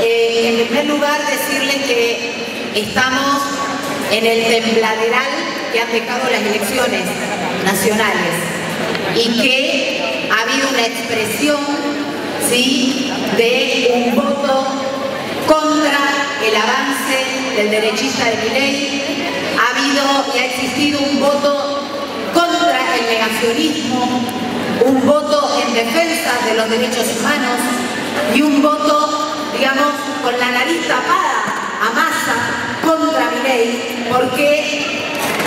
Eh, en primer lugar, decirles que estamos en el tembladeral que han dejado las elecciones nacionales y que ha habido una expresión ¿sí? de un voto contra el avance del derechista de mi ley. Ha habido y ha existido un voto contra el negacionismo, un voto en defensa de los derechos humanos y un voto, digamos, con la nariz tapada a Massa contra mi ley, porque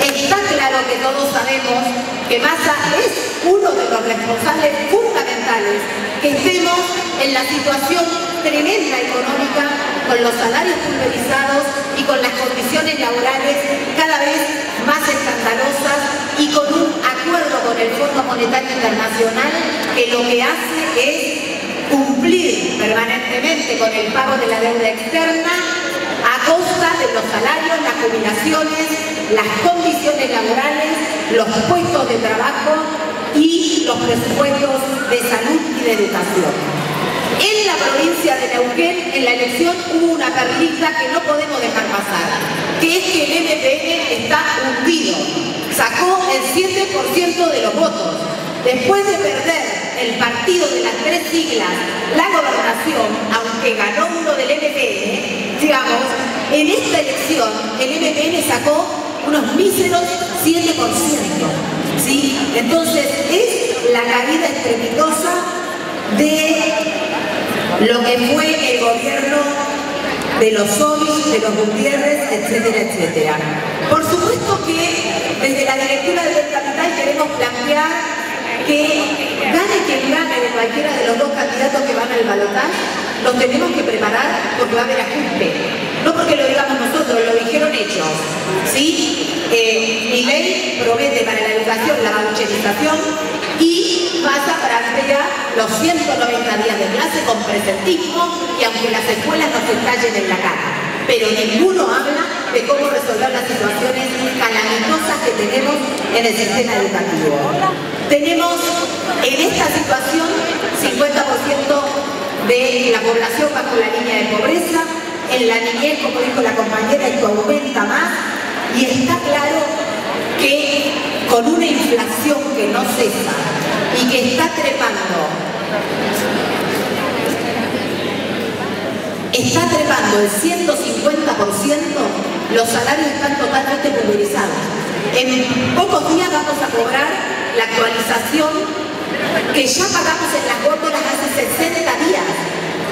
está claro que todos sabemos que Massa es uno de los responsables fundamentales que estemos en la situación tremenda económica con los salarios pulverizados y con las condiciones laborales cada vez más escandalosas y con un acuerdo con el Fondo Monetario Internacional que lo que hace es cumplir permanentemente con el pago de la deuda externa a costa de los salarios, las jubilaciones, las condiciones laborales, los puestos de trabajo y los presupuestos de salud y de educación. En la provincia de Neuquén, en la elección, hubo una perlita que no podemos dejar pasar, que es que el MPN está hundido. Sacó el 7% de los votos. Después de perder el partido de las tres siglas, la gobernación, aunque ganó uno del MPN, digamos, en esta elección el MPN sacó unos míseros 7%. ¿sí? Entonces es la caída estrepitosa de lo que fue el gobierno de los Solis, de los Gutiérrez, etcétera, etcétera. Por supuesto que desde la directiva del capital queremos plantear que gane quien gane de cualquiera de los dos candidatos que van al balotaje, los tenemos que preparar porque va a haber ajuste. No porque lo digamos nosotros, lo dijeron ellos. ¿sí? Eh, promete para la educación la voucherización y pasa para ampliar los 190 días de clase con presentismo y aunque las escuelas no se estallen en la cara. Pero ninguno habla de cómo resolver las situaciones calamitosas que tenemos en el sistema educativo. Tenemos en esta situación 50% de la población bajo la línea de pobreza, en la niñez, como dijo la compañera, esto aumenta más y está claro que con una inflación que no cesa y que está trepando está trepando el 150%, los salarios están totalmente pulverizados. En pocos días vamos a cobrar la actualización que ya pagamos en las góndolas hace 60 días.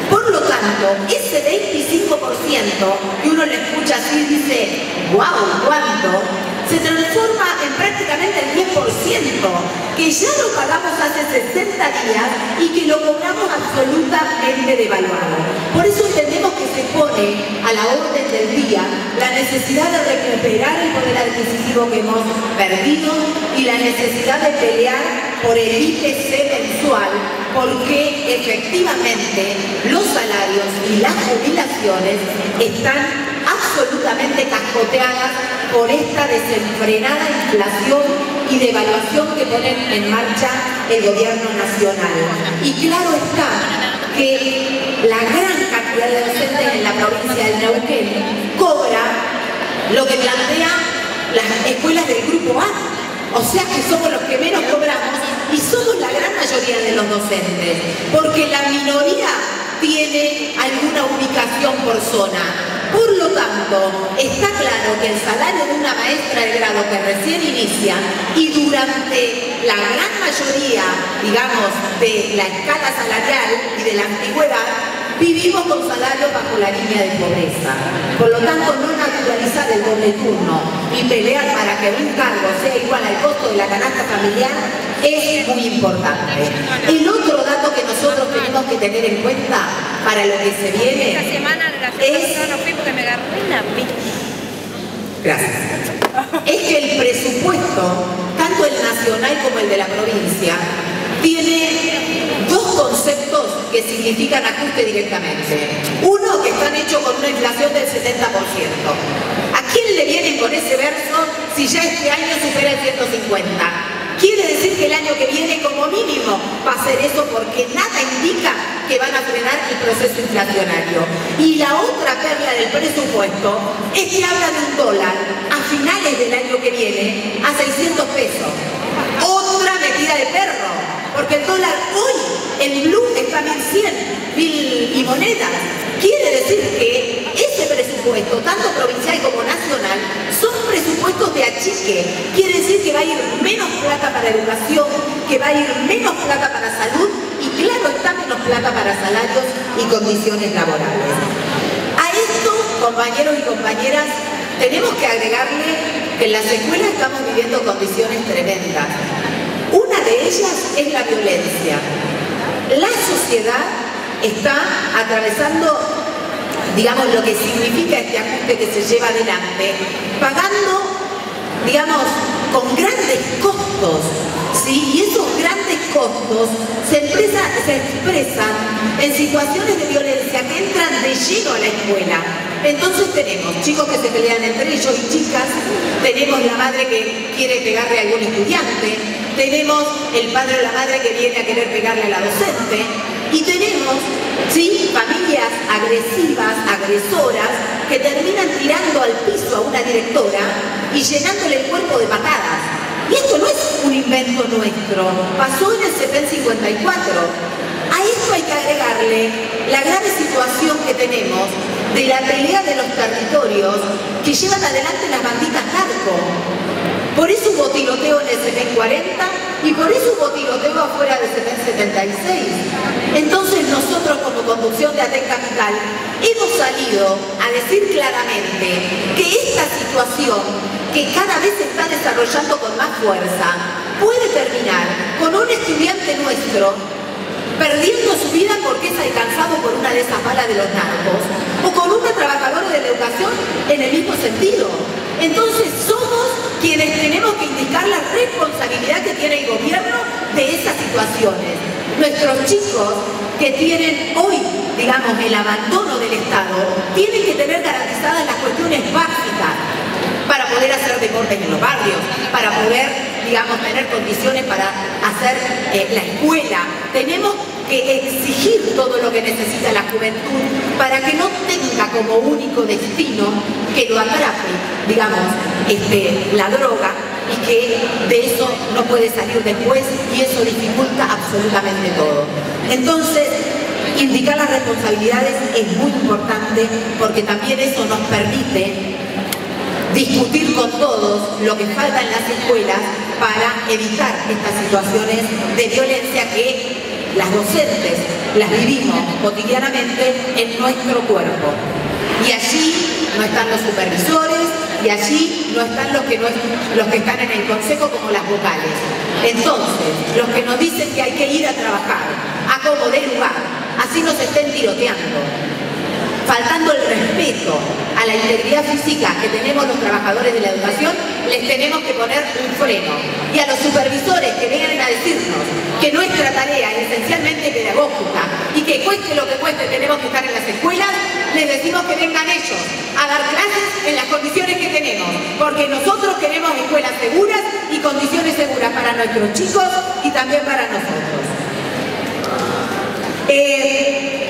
Por lo tanto, ese 25% que uno le escucha así y dice, wow, ¿cuánto? Se transforma en prácticamente el 10%, que ya lo pagamos hace 60 días y que lo cobramos absolutamente devaluado. Por eso entendemos que se pone a la orden del día la necesidad de recuperar el poder adquisitivo que hemos perdido y la necesidad de pelear por el IPC mensual porque efectivamente los salarios y las jubilaciones están absolutamente cascoteadas por esta desenfrenada inflación y devaluación que ponen en marcha el gobierno nacional. Y claro está que la gran cantidad de docentes en la provincia de Neuquén cobra lo que plantea las escuelas del grupo A. O sea que somos los que menos cobramos y somos la gran mayoría de los docentes, porque la minoría tiene alguna ubicación por zona. Por lo tanto, está claro que el salario de una maestra de grado que recién inicia y durante la gran mayoría, digamos, de la escala salarial y de la antigüedad, vivimos con salarios bajo la línea de pobreza. Por lo tanto, no naturalizar el doble turno y pelear para que un cargo sea igual al costo de la canasta familiar es muy importante. El otro dato que nosotros tenemos que tener en cuenta para lo que se viene Esta semana, es... no fui porque me agarré una Gracias. Es que el presupuesto, tanto el nacional como el de la provincia, tiene dos conceptos que significan ajuste directamente. Uno, que están hechos con una inflación del 70%. ¿A quién le vienen con ese verso si ya este año supera el 150? Quiere decir que el año que viene como mínimo va a ser eso porque nada indica que van a frenar el proceso inflacionario. Y la otra perla del presupuesto es que habla de un dólar a finales del año que viene a 600 pesos. Otra metida de perro, porque el dólar hoy en blue está 1100 mil y monedas. Quiere decir que presupuesto, tanto provincial como nacional, son presupuestos de achique. Quiere decir que va a ir menos plata para educación, que va a ir menos plata para salud y claro está menos plata para salarios y condiciones laborales. A esto, compañeros y compañeras, tenemos que agregarle que en las escuelas estamos viviendo condiciones tremendas. Una de ellas es la violencia. La sociedad está atravesando, digamos, lo que significa este ajuste que se lleva adelante, pagando, digamos, con grandes costos, ¿sí? Y esos grandes costos se, se expresan en situaciones de violencia que entran de lleno a la escuela. Entonces tenemos chicos que se pelean entre ellos y chicas, tenemos la madre que quiere pegarle a algún estudiante, tenemos el padre o la madre que viene a querer pegarle a la docente, y tenemos ¿sí? familias agresivas, agresoras, que terminan tirando al piso a una directora y llenándole el cuerpo de patadas. Y esto no es un invento nuestro, pasó en el 754. A esto hay que agregarle la grave situación que tenemos de la pelea de los territorios que llevan adelante las banditas narco. Por eso hubo tiroteo en el 740 y por eso hubo tiroteo afuera del 776. Entonces nosotros como conducción de ATEC Capital hemos salido a decir claramente que esta situación que cada vez se está desarrollando con más fuerza puede terminar con un estudiante nuestro perdiendo su vida porque es alcanzado por una de esas balas de los narcos o con una trabajadora de la educación en el mismo sentido. Entonces somos quienes tenemos que indicar la responsabilidad que tiene el gobierno de esas situaciones nuestros chicos que tienen hoy, digamos, el abandono del Estado, tienen que tener garantizadas las cuestiones básicas para poder hacer deportes en los barrios, para poder, digamos, tener condiciones para hacer eh, la escuela. Tenemos que exigir todo lo que necesita la juventud para que no tenga como único destino que lo atrape, digamos, este, la droga y que de eso no puede salir después y eso dificulta absolutamente todo. Entonces, indicar las responsabilidades es muy importante porque también eso nos permite discutir con todos lo que falta en las escuelas para evitar estas situaciones de violencia que las docentes las vivimos cotidianamente en nuestro cuerpo. Y allí no están los supervisores, y allí no están los que, los que están en el consejo como las vocales. Entonces, los que nos dicen que hay que ir a trabajar, a como de lugar, así nos estén tiroteando, faltando el respeto a la integridad física que tenemos los trabajadores de la educación, les tenemos que poner un freno. Y a los supervisores que vienen a decirnos que nuestra tarea es esencialmente pedagógica y que cueste lo que cueste tenemos que estar en las escuelas, les decimos que vengan ellos a dar clases en las condiciones que tenemos, porque nosotros queremos escuelas seguras y condiciones seguras para nuestros chicos y también para nosotros. Eh,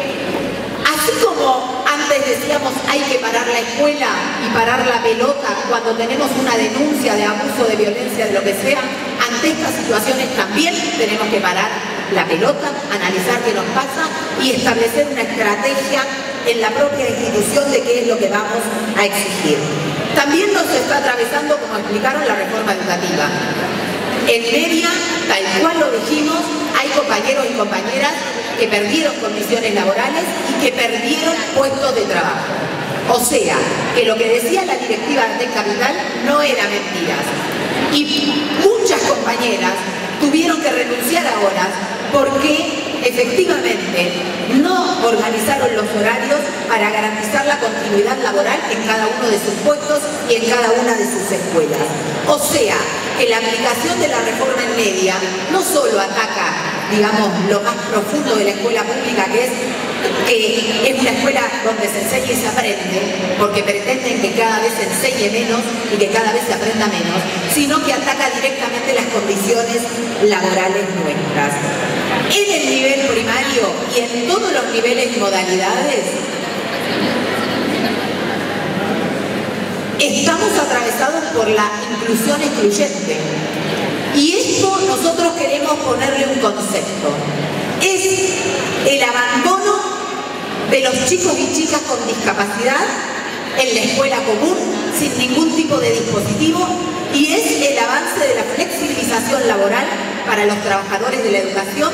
así como antes decíamos hay que parar la escuela y parar la pelota cuando tenemos una denuncia de abuso, de violencia, de lo que sea, ante estas situaciones también tenemos que parar la pelota, analizar qué nos pasa y establecer una estrategia en la propia institución de qué es lo que vamos a exigir. También nos está atravesando, como explicaron, la reforma educativa. En media, tal cual lo dijimos, hay compañeros y compañeras que perdieron condiciones laborales y que perdieron puestos de trabajo. O sea, que lo que decía la directiva de Capital no era mentiras. Y muchas compañeras tuvieron que renunciar ahora porque efectivamente no organizaron los horarios para garantizar la continuidad laboral en cada uno de sus puestos y en cada una de sus escuelas. O sea, que la aplicación de la reforma en media no solo ataca, digamos, lo más profundo de la escuela pública, que es que es una escuela donde se enseña y se aprende, porque pretenden que cada vez se enseñe menos y que cada vez se aprenda menos, sino que ataca directamente las condiciones laborales nuestras. En el nivel primario y en todos los niveles y modalidades, estamos atravesados por la inclusión excluyente. Y esto nosotros queremos ponerle un concepto. Es el abandono de los chicos y chicas con discapacidad en la escuela común, sin ningún tipo de dispositivo, y es el avance de la flexibilización laboral para los trabajadores de la educación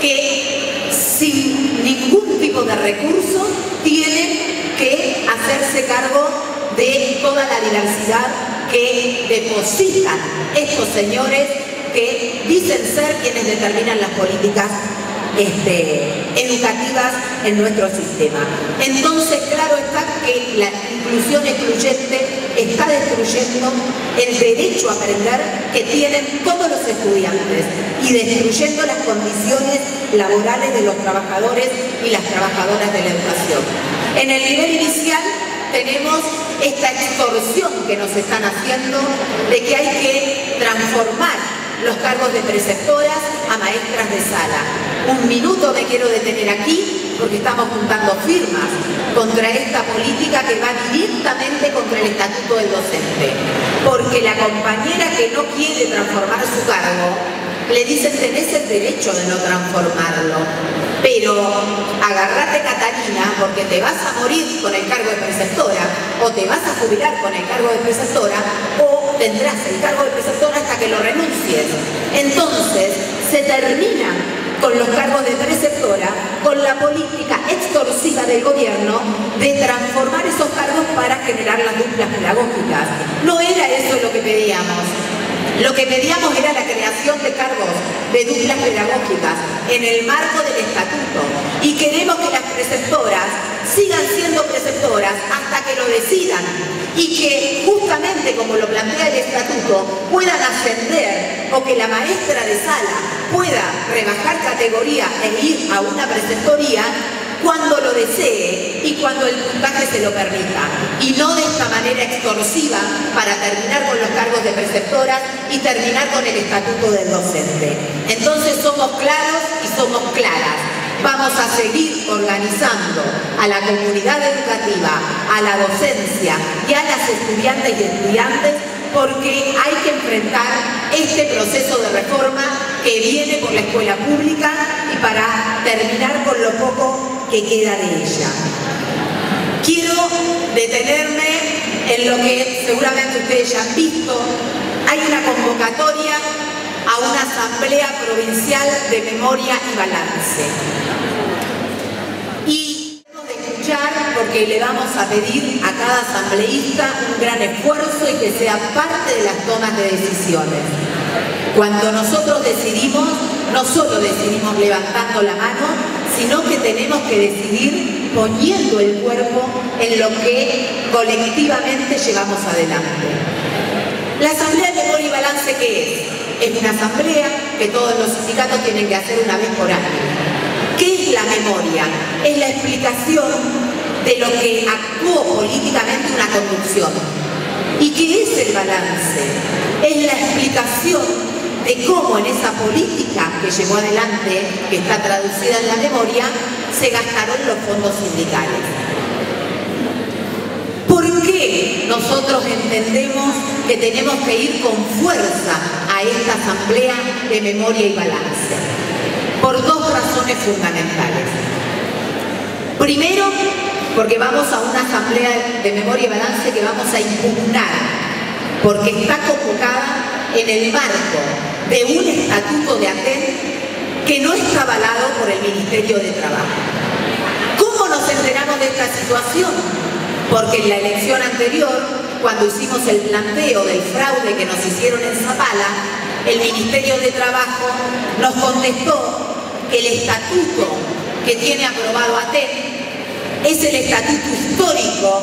que sin ningún tipo de recursos tienen que hacerse cargo de toda la diversidad que depositan estos señores que dicen ser quienes determinan las políticas este, educativas en nuestro sistema. Entonces, claro está que la inclusión excluyente está destruyendo el derecho a aprender que tienen todos los estudiantes y destruyendo las condiciones laborales de los trabajadores y las trabajadoras de la educación. En el nivel inicial tenemos esta extorsión que nos están haciendo de que hay que transformar los cargos de preceptoras a maestras de sala. Un minuto me quiero detener aquí porque estamos juntando firmas contra esta política que va directamente contra el estatuto del docente. Porque la compañera que no quiere transformar su cargo le dicen tenés el derecho de no transformarlo, pero agarrate Catalina porque te vas a morir con el cargo de preceptora o te vas a jubilar con el cargo de preceptora o tendrás el cargo de preceptora hasta que lo renuncies. Entonces se termina con los cargos de preceptora, con la política extorsiva del gobierno de transformar esos cargos para generar las duplas pedagógicas. No era eso lo que pedíamos. Lo que pedíamos era la creación de cargos de duplas pedagógicas en el marco del estatuto y queremos que las preceptoras sigan siendo preceptoras hasta que lo decidan y que justamente como lo plantea el estatuto puedan ascender o que la maestra de sala pueda rebajar categoría e ir a una preceptoría cuando lo desee y cuando el puntaje se lo permita. Y no de esta manera extorsiva para terminar con los cargos de preceptoras y terminar con el estatuto del docente. Entonces somos claros y somos claras. Vamos a seguir organizando a la comunidad educativa, a la docencia y a las estudiantes y estudiantes porque hay que enfrentar este proceso de reforma que viene por la escuela pública y para terminar con lo poco que queda de ella. Quiero detenerme en lo que seguramente ustedes ya han visto. Hay una convocatoria a una asamblea provincial de memoria y balance. Escuchar porque le vamos a pedir a cada asambleísta un gran esfuerzo y que sea parte de las tomas de decisiones. Cuando nosotros decidimos, no solo decidimos levantando la mano, sino que tenemos que decidir poniendo el cuerpo en lo que colectivamente llevamos adelante. La Asamblea de Memoria y Balance, ¿qué es? Es una asamblea que todos los sindicatos tienen que hacer una vez por año. ¿Qué es la memoria? Es la explicación de lo que actuó políticamente una conducción. ¿Y qué es el balance? Es la explicación de cómo en esa política que llevó adelante, que está traducida en la memoria, se gastaron los fondos sindicales. ¿Por qué nosotros entendemos que tenemos que ir con fuerza a esta asamblea de memoria y balance? Por dos fundamentales. Primero, porque vamos a una asamblea de memoria y balance que vamos a impugnar, porque está convocada en el marco de un estatuto de ATEN que no está avalado por el Ministerio de Trabajo. ¿Cómo nos enteramos de esta situación? Porque en la elección anterior, cuando hicimos el planteo del fraude que nos hicieron en Zapala, el Ministerio de Trabajo nos contestó el estatuto que tiene aprobado ATEN es el estatuto histórico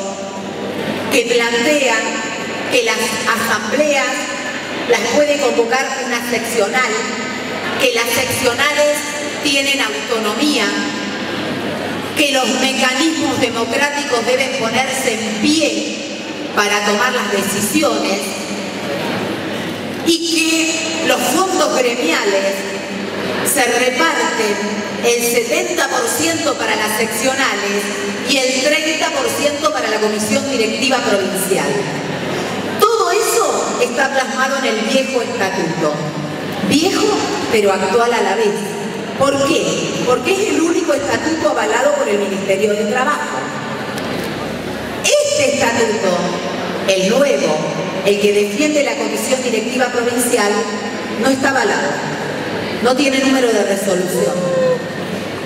que plantea que las asambleas las puede convocar una seccional, que las seccionales tienen autonomía, que los mecanismos democráticos deben ponerse en pie para tomar las decisiones y que los fondos gremiales se reparten el 70% para las seccionales y el 30% para la comisión directiva provincial. Todo eso está plasmado en el viejo estatuto. Viejo, pero actual a la vez. ¿Por qué? Porque es el único estatuto avalado por el Ministerio de Trabajo. Este estatuto, el nuevo, el que defiende la Comisión Directiva Provincial, no está avalado. No tiene número de resolución.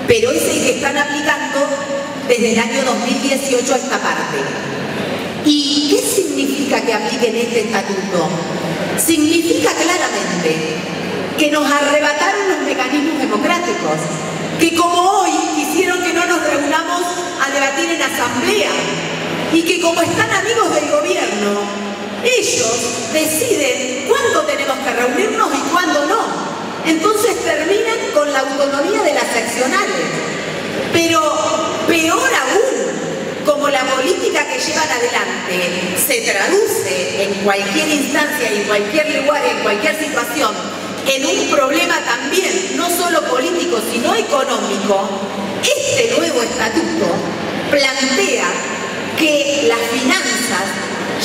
Pero es el que están aplicando desde el año 2018 a esta parte. ¿Y qué significa que apliquen este estatuto? Significa claramente que nos arrebataron los mecanismos democráticos, que como hoy quisieron que no nos reunamos a debatir en asamblea y que como están amigos del gobierno, ellos deciden cuándo tenemos que reunirnos y cuándo no. Entonces terminan con la autonomía de las seccionales. Pero peor aún, como la política que llevan adelante se traduce en cualquier instancia, en cualquier lugar, en cualquier situación, en un problema también, no solo político, sino económico, este nuevo estatuto plantea que las finanzas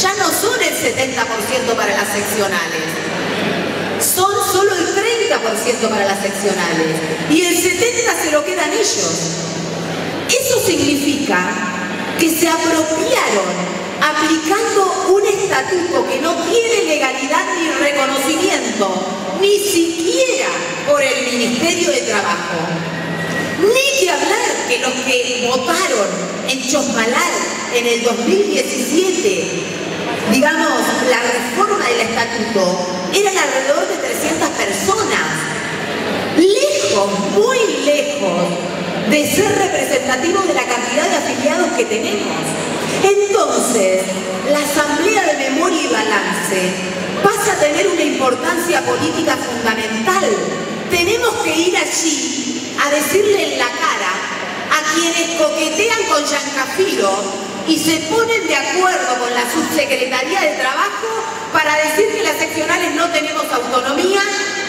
ya no son el 70% para las seccionales, son solo el 30% para las seccionales y el 70% se lo quedan ellos. Eso significa que se apropiaron aplicando un estatuto que no tiene legalidad ni reconocimiento, ni siquiera por el Ministerio de Trabajo. Ni que hablar que los que votaron en Chosmalal en el 2017, digamos, la reforma del estatuto, eran alrededor de 300 personas. Lejos, muy lejos de ser representativo de la cantidad de afiliados que tenemos. Entonces, la Asamblea de Memoria y Balance pasa a tener una importancia política fundamental. Tenemos que ir allí a decirle en la cara a quienes coquetean con Yancafiro y se ponen de acuerdo con la Subsecretaría de Trabajo para decir que las seccionales no tenemos autonomía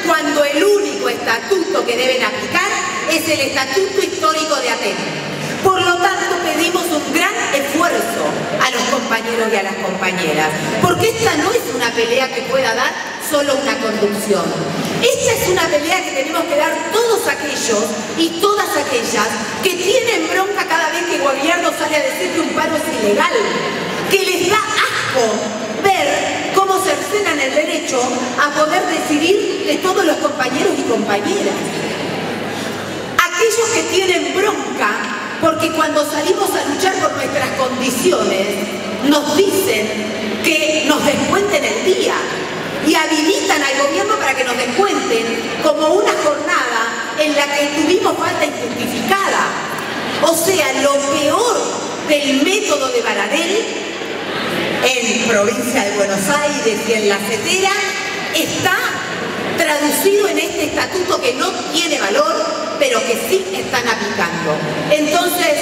cuando el único estatuto que deben aplicar es el Estatuto Histórico de Atenas. Por lo tanto, pedimos un gran esfuerzo a los compañeros y a las compañeras, porque esta no es una pelea que pueda dar solo una conducción. Esta es una pelea que tenemos que dar todos aquellos y todas aquellas que tienen bronca cada vez que el gobierno sale a decir que un paro es ilegal, que les da asco ver cómo cercenan el derecho a poder decidir de todos los compañeros y compañeras. Aquellos que tienen bronca porque cuando salimos a luchar por nuestras condiciones, nos dicen que nos descuenten el día y habilitan al gobierno para que nos descuenten como una jornada en la que tuvimos falta injustificada. O sea, lo peor del método de Baradel en provincia de Buenos Aires y en la Cetera está traducido en este estatuto que no tiene valor, pero que sí están aplicando. Entonces,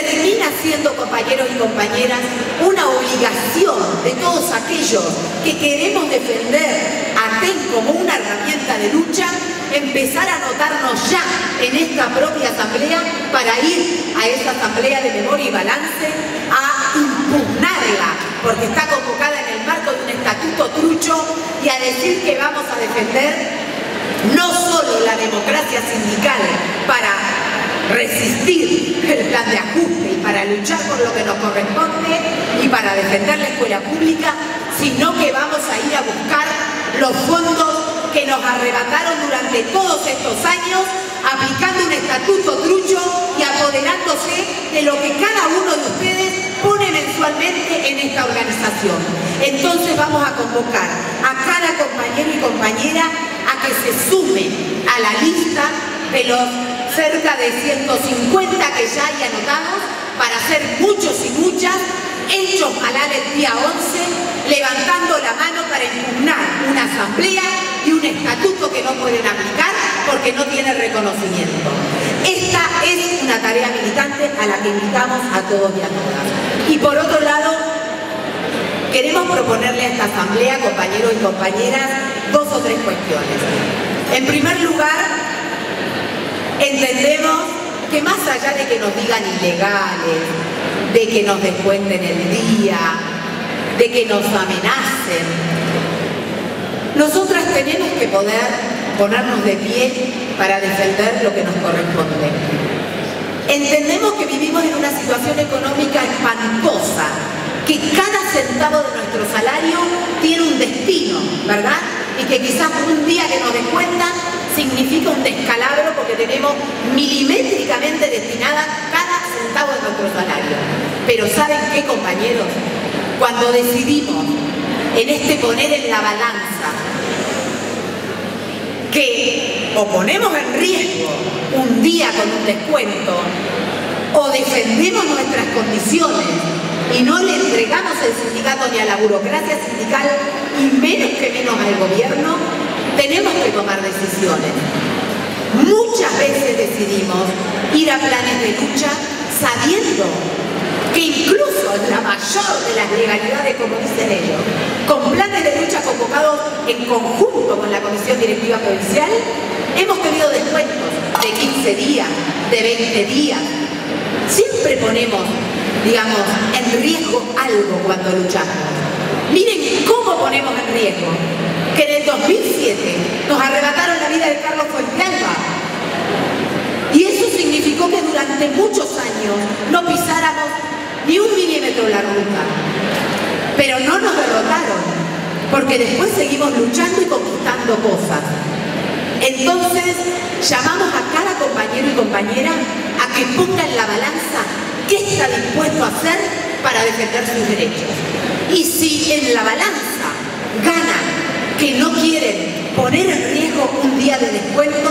termina siendo, compañeros y compañeras, una obligación de todos aquellos que queremos defender a TEN como una herramienta de lucha, empezar a anotarnos ya en esta propia asamblea para ir a esa asamblea de memoria y balance a impugnarla, porque está convocada en el marco de un estatuto trucho y a decir que vamos a defender no solo la democracia sindical resistir el plan de ajuste y para luchar por lo que nos corresponde y para defender la escuela pública, sino que vamos a ir a buscar los fondos que nos arrebataron durante todos estos años, aplicando un estatuto trucho y apoderándose de lo que cada uno de ustedes pone mensualmente en esta organización. Entonces vamos a convocar a cada compañero y compañera a que se sume a la lista de los cerca de 150 que ya hay anotados para hacer muchos y muchas hechos Chosmalal el día 11, levantando la mano para impugnar una asamblea y un estatuto que no pueden aplicar porque no tiene reconocimiento. Esta es una tarea militante a la que invitamos a todos y a todas. Y por otro lado, queremos proponerle a esta asamblea, compañeros y compañeras, dos o tres cuestiones. En primer lugar, entendemos que más allá de que nos digan ilegales, de que nos descuenten el día, de que nos amenacen, nosotras tenemos que poder ponernos de pie para defender lo que nos corresponde. Entendemos que vivimos en una situación económica espantosa, que cada centavo de nuestro salario tiene un destino, ¿verdad? Y que quizás un día que nos descuentan significa un descalabro porque tenemos milimétricamente destinada cada centavo de nuestro salario. Pero ¿saben qué, compañeros? Cuando decidimos en este poner en la balanza que o ponemos en riesgo un día con un descuento o defendemos nuestras condiciones y no le entregamos el sindicato ni a la burocracia sindical y menos que menos al gobierno, tenemos que tomar decisiones. Muchas veces decidimos ir a planes de lucha sabiendo que incluso la mayor de las legalidades, como dicen ellos, con planes de lucha convocados en conjunto con la Comisión Directiva Provincial, hemos tenido descuentos de 15 días, de 20 días. Siempre ponemos, digamos, en riesgo algo cuando luchamos. Miren cómo ponemos en riesgo que en el 2007 nos arrebataron la vida de Carlos Fuentealba. Y eso significó que durante muchos años no pisáramos ni un milímetro la ruta. Pero no nos derrotaron, porque después seguimos luchando y conquistando cosas. Entonces, llamamos a cada compañero y compañera a que ponga en la balanza qué está dispuesto a hacer para defender sus derechos. Y si en la balanza gana que no quieren poner en riesgo un día de descuento,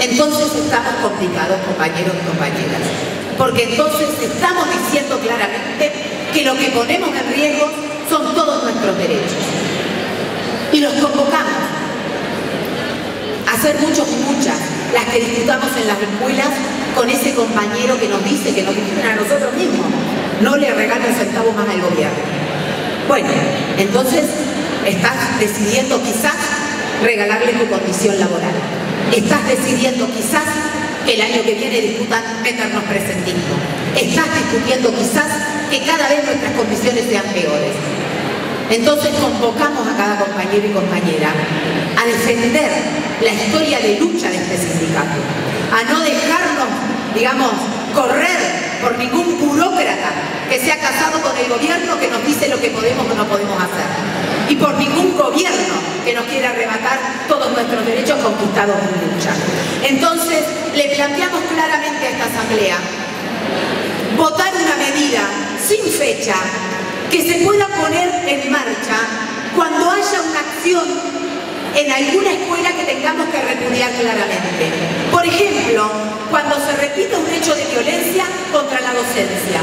entonces estamos complicados, compañeros y compañeras porque entonces estamos diciendo claramente que lo que ponemos en riesgo son todos nuestros derechos. Y los convocamos a ser muchos y muchas las que disfrutamos en las escuelas con ese compañero que nos dice, que nos dice a nosotros mismos, no le regalen centavos más al gobierno. Bueno, entonces estás decidiendo quizás regalarle tu condición laboral. Estás decidiendo quizás que el año que viene discutan meternos presentismo. Estás discutiendo quizás que cada vez nuestras condiciones sean peores. Entonces convocamos a cada compañero y compañera a defender la historia de lucha de este sindicato, a no dejarnos, digamos, correr por ningún burócrata que se ha casado con el gobierno que nos dice lo que podemos o no podemos hacer. Y por ningún gobierno que nos quiera arrebatar todos nuestros derechos conquistados en lucha. Entonces, le planteamos claramente a esta Asamblea votar una medida sin fecha que se pueda poner en marcha cuando haya una acción en alguna escuela que tengamos que repudiar claramente. Por ejemplo, cuando se repita un hecho de violencia contra la docencia.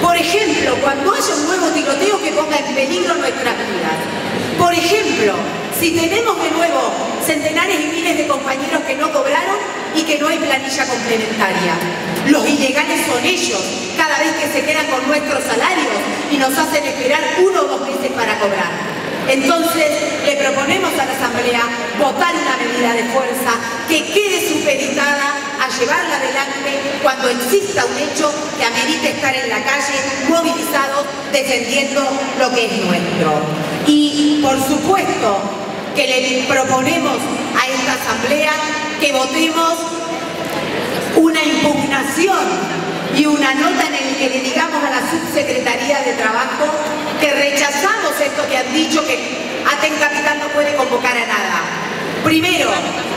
Por ejemplo, cuando haya un nuevo tiroteo que ponga en peligro nuestras vidas. Por ejemplo, si tenemos de nuevo centenares y miles de compañeros que no cobraron y que no hay planilla complementaria. Los ilegales son ellos, cada vez que se quedan con nuestros salarios y nos hacen esperar uno o dos meses para cobrar. Entonces, le proponemos a la Asamblea votar una medida de fuerza que quede supeditada a llevarla adelante cuando exista un hecho que amerite estar en la calle movilizados defendiendo lo que es nuestro. Y, por supuesto, que le proponemos a esta Asamblea que votemos una impugnación y una nota en el que le digamos a la Subsecretaría de Trabajo que rechazamos esto que han dicho que Aten Capital no puede convocar a nada. Primero,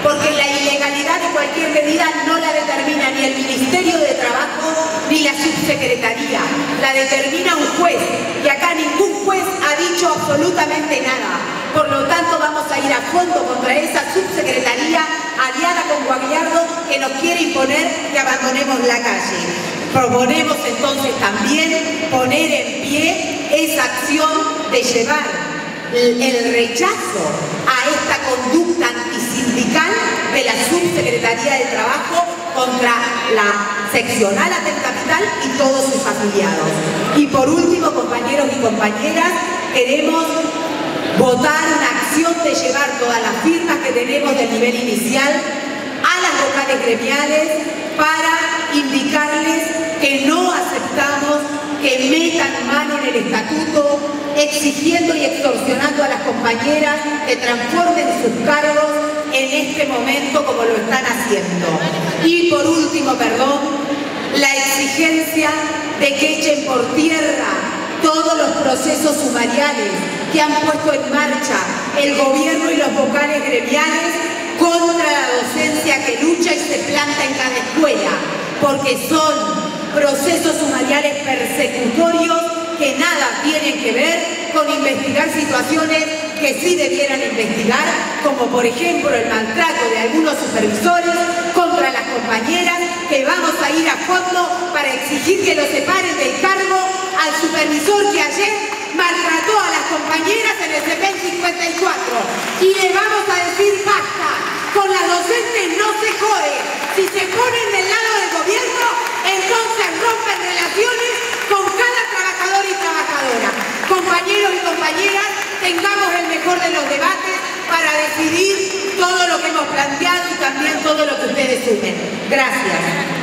porque la ilegalidad de cualquier medida no la determina ni el Ministerio de Trabajo ni la Subsecretaría, la determina un juez y acá ningún juez ha dicho absolutamente nada. Por lo tanto, vamos a ir a fondo contra esa subsecretaría aliada con Guagliardo que nos quiere imponer que abandonemos la calle. Proponemos entonces también poner en pie esa acción de llevar el rechazo a esta conducta antisindical de la Subsecretaría de Trabajo contra la seccional del Capital y todos sus afiliados. Y por último, compañeros y compañeras, queremos votar una acción de llevar todas las firmas que tenemos del nivel inicial a las locales gremiales para indicarles que no aceptamos que metan mano en el estatuto exigiendo y extorsionando a las compañeras que transformen sus cargos en este momento como lo están haciendo. Y por último, perdón, la exigencia de que echen por tierra todos los procesos sumariales que han puesto en marcha el gobierno y los vocales gremiales contra la docencia que lucha y se planta en cada escuela, porque son procesos sumariales persecutorios que nada tienen que ver con investigar situaciones que sí debieran investigar, como por ejemplo el maltrato de algunos supervisores contra las compañeras, que vamos a ir a fondo para exigir que lo separen del cargo al supervisor que ayer maltrató a las compañeras en el CP 54. Y le vamos a decir basta, con las docentes no se jode. Si se ponen del lado gobierno, entonces rompen relaciones con cada trabajador y trabajadora. Compañeros y compañeras, tengamos el mejor de los debates para decidir todo lo que hemos planteado y también todo lo que ustedes sumen. Gracias.